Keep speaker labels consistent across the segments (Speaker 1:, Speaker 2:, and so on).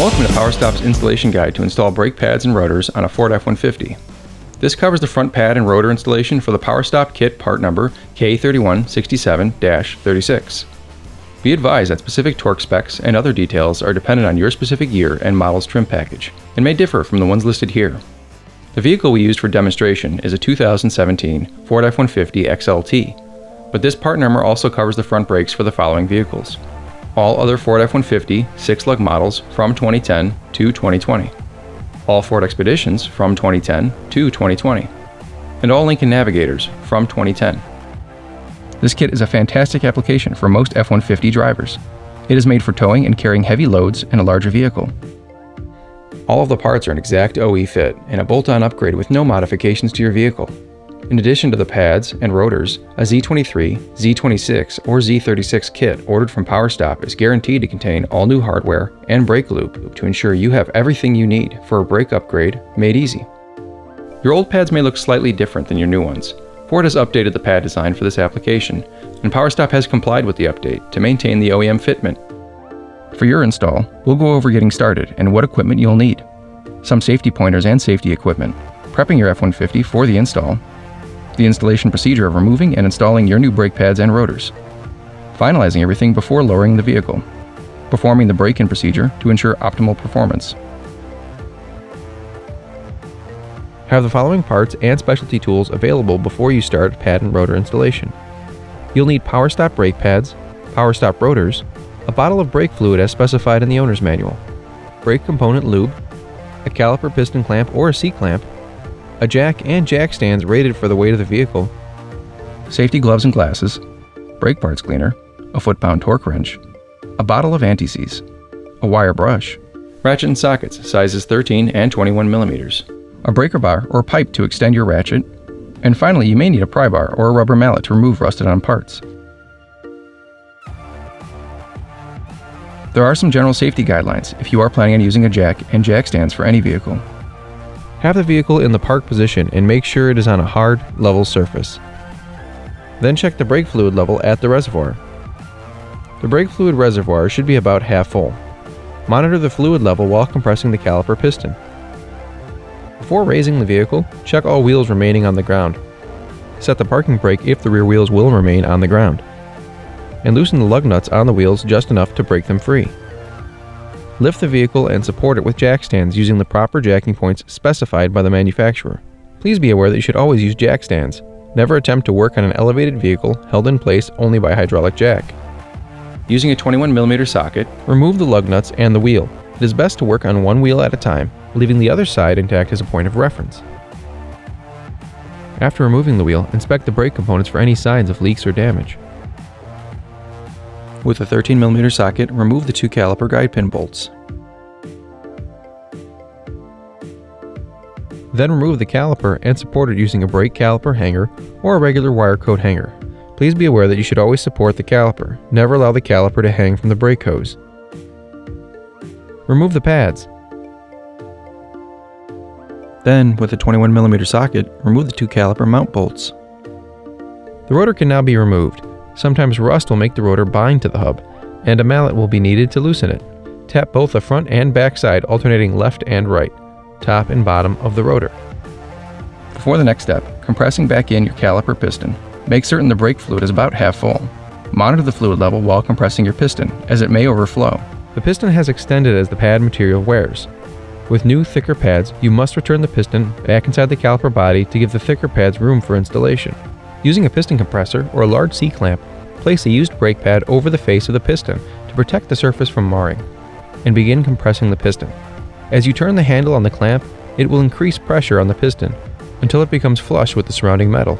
Speaker 1: Welcome to PowerStop's installation guide to install brake pads and rotors on a Ford F-150. This covers the front pad and rotor installation for the PowerStop kit part number K3167-36. Be advised that specific torque specs and other details are dependent on your specific year and model's trim package, and may differ from the ones listed here. The vehicle we used for demonstration is a 2017 Ford F-150 XLT, but this part number also covers the front brakes for the following vehicles all other Ford F-150 six-lug models from 2010 to 2020, all Ford Expeditions from 2010 to 2020, and all Lincoln Navigators from 2010. This kit is a fantastic application for most F-150 drivers. It is made for towing and carrying heavy loads in a larger vehicle. All of the parts are an exact OE fit and a bolt-on upgrade with no modifications to your vehicle. In addition to the pads and rotors, a Z23, Z26, or Z36 kit ordered from PowerStop is guaranteed to contain all new hardware and brake lube to ensure you have everything you need for a brake upgrade made easy. Your old pads may look slightly different than your new ones. Ford has updated the pad design for this application, and PowerStop has complied with the update to maintain the OEM fitment. For your install, we'll go over getting started and what equipment you'll need. Some safety pointers and safety equipment, prepping your F-150 for the install, the installation procedure of removing and installing your new brake pads and rotors, finalizing everything before lowering the vehicle, performing the break-in procedure to ensure optimal performance. Have the following parts and specialty tools available before you start pad and rotor installation. You'll need PowerStop brake pads, PowerStop rotors, a bottle of brake fluid as specified in the owner's manual, brake component lube, a caliper piston clamp or a C-clamp, a jack and jack stands rated for the weight of the vehicle, safety gloves and glasses, brake parts cleaner, a foot-pound torque wrench, a bottle of anti-seize, a wire brush, ratchet and sockets sizes 13 and 21 millimeters, a breaker bar or pipe to extend your ratchet, and finally you may need a pry bar or a rubber mallet to remove rusted on parts. There are some general safety guidelines if you are planning on using a jack and jack stands for any vehicle. Have the vehicle in the park position and make sure it is on a hard, level surface. Then check the brake fluid level at the reservoir. The brake fluid reservoir should be about half full. Monitor the fluid level while compressing the caliper piston. Before raising the vehicle, check all wheels remaining on the ground. Set the parking brake if the rear wheels will remain on the ground. And loosen the lug nuts on the wheels just enough to break them free. Lift the vehicle and support it with jack stands using the proper jacking points specified by the manufacturer. Please be aware that you should always use jack stands. Never attempt to work on an elevated vehicle held in place only by hydraulic jack. Using a 21mm socket, remove the lug nuts and the wheel. It is best to work on one wheel at a time, leaving the other side intact as a point of reference. After removing the wheel, inspect the brake components for any signs of leaks or damage. With a 13mm socket, remove the two caliper guide pin bolts. Then remove the caliper and support it using a brake caliper hanger or a regular wire coat hanger. Please be aware that you should always support the caliper. Never allow the caliper to hang from the brake hose. Remove the pads. Then, with a 21mm socket, remove the two caliper mount bolts. The rotor can now be removed. Sometimes rust will make the rotor bind to the hub, and a mallet will be needed to loosen it. Tap both the front and back side alternating left and right, top and bottom of the rotor. Before the next step, compressing back in your caliper piston. Make certain the brake fluid is about half full. Monitor the fluid level while compressing your piston, as it may overflow. The piston has extended as the pad material wears. With new, thicker pads, you must return the piston back inside the caliper body to give the thicker pads room for installation. Using a piston compressor or a large C-clamp, place a used brake pad over the face of the piston to protect the surface from marring, and begin compressing the piston. As you turn the handle on the clamp, it will increase pressure on the piston until it becomes flush with the surrounding metal.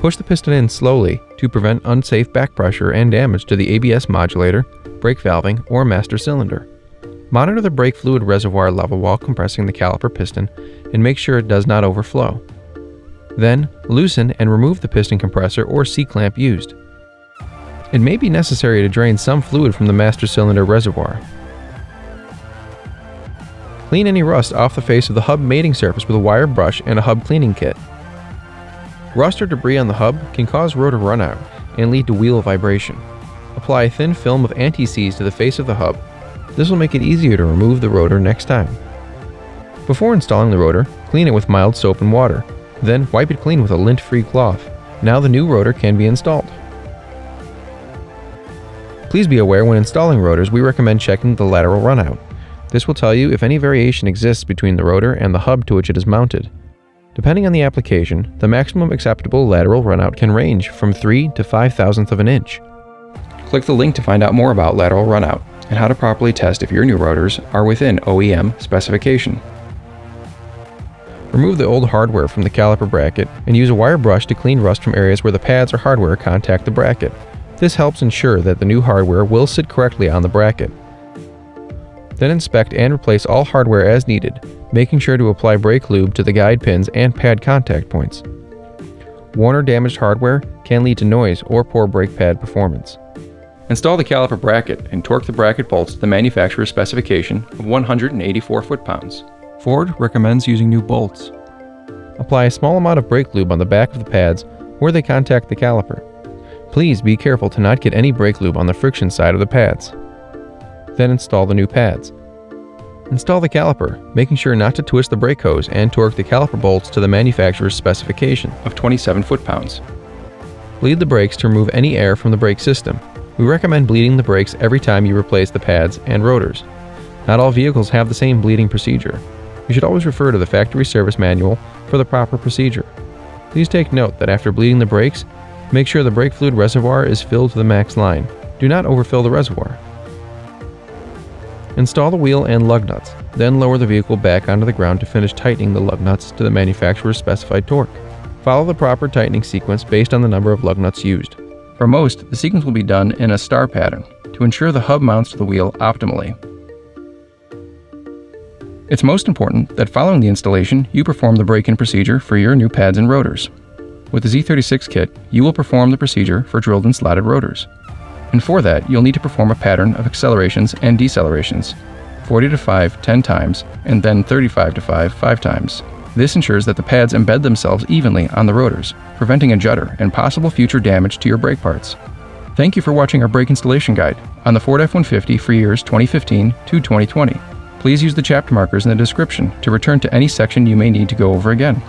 Speaker 1: Push the piston in slowly to prevent unsafe back pressure and damage to the ABS modulator, brake valving, or master cylinder. Monitor the brake fluid reservoir level while compressing the caliper piston and make sure it does not overflow. Then, loosen and remove the piston compressor or C-clamp used. It may be necessary to drain some fluid from the master cylinder reservoir. Clean any rust off the face of the hub mating surface with a wire brush and a hub cleaning kit. Rust or debris on the hub can cause rotor runout and lead to wheel vibration. Apply a thin film of anti-seize to the face of the hub,
Speaker 2: This will make it easier to remove the rotor next time. Before installing the rotor, clean it with mild soap and water. Then wipe it clean with a lint-free cloth. Now the new rotor can be installed. Please be aware when installing rotors we recommend checking the lateral runout. This will tell you if any variation exists between the rotor and the hub to which it is mounted. Depending on the application, the maximum acceptable lateral runout can range from 3 to 5 thousandth of an inch.
Speaker 1: Click the link to find out more about lateral runout and how to properly test if your new rotors are within OEM specification.
Speaker 2: Remove the old hardware from the caliper bracket and use a wire brush to clean rust from areas where the pads or hardware contact the bracket. This helps ensure that the new hardware will sit correctly on the bracket. Then inspect and replace all hardware as needed, making sure to apply brake lube to the guide pins and pad contact points. Worn or damaged hardware can lead to noise or poor brake pad performance.
Speaker 1: Install the caliper bracket and torque the bracket bolts to the manufacturer's specification of 184 foot-pounds. Ford recommends using new bolts.
Speaker 2: Apply a small amount of brake lube on the back of the pads where they contact the caliper. Please be careful to not get any brake lube on the friction side of the pads. Then install the new pads. Install the caliper, making sure not to twist the brake hose and torque the caliper bolts to the manufacturer's specification
Speaker 1: of 27 foot-pounds.
Speaker 2: Bleed the brakes to remove any air from the brake system. We recommend bleeding the brakes every time you replace the pads and rotors. Not all vehicles have the same bleeding procedure. You should always refer to the factory service manual for the proper procedure. Please take note that after bleeding the brakes, make sure the brake fluid reservoir is filled to the max line. Do not overfill the reservoir. Install the wheel and lug nuts, then lower the vehicle back onto the ground to finish tightening the lug nuts to the manufacturer's specified torque. Follow the proper tightening sequence based on the number of lug nuts used.
Speaker 1: For most, the sequence will be done in a star pattern to ensure the hub mounts to the wheel optimally. It's most important that following the installation, you perform the break-in procedure for your new pads and rotors. With the Z36 kit, you will perform the procedure for drilled and slotted rotors and for that you'll need to perform a pattern of accelerations and decelerations 40 to 5 10 times, and then 35 to 5 5 times. This ensures that the pads embed themselves evenly on the rotors, preventing a judder and possible future damage to your brake parts. Thank you for watching our brake installation guide on the Ford F-150 for years 2015 to 2020. Please use the chapter markers in the description to return to any section you may need to go over again.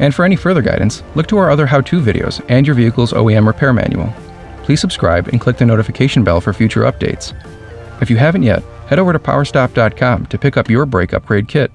Speaker 1: And for any further guidance, look to our other how-to videos and your vehicle's OEM repair manual please subscribe and click the notification bell for future updates. If you haven't yet, head over to powerstop.com to pick up your brake upgrade kit.